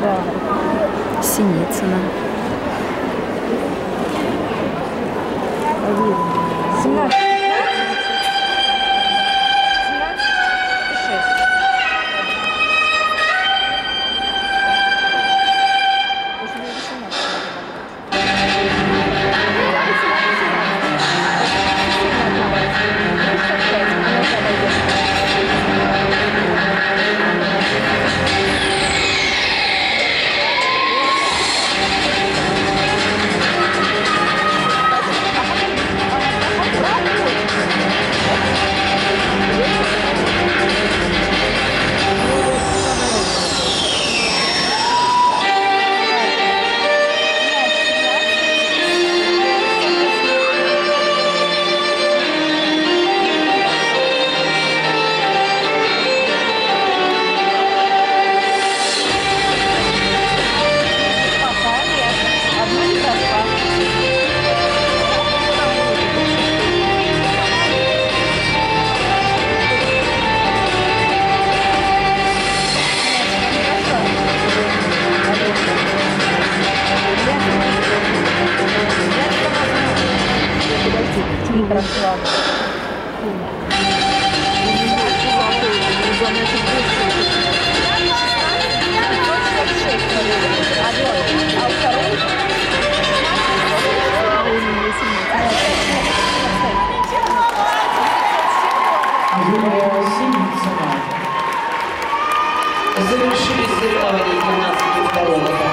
Да. Синицына. 17. микрофлаг. Юлия Синицына. Завершили соревнования 17 второго